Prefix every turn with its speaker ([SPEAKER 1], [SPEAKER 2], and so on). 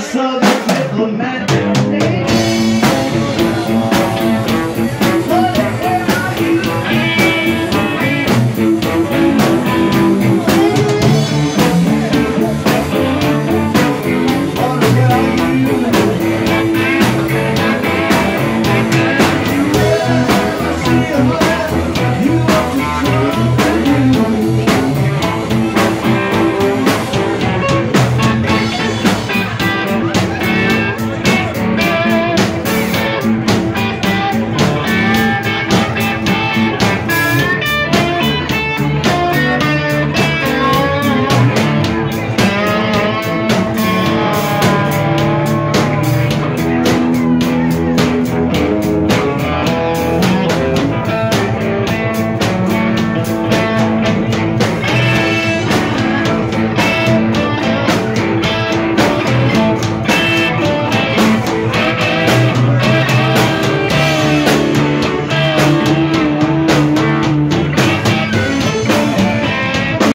[SPEAKER 1] Southern diplomatic.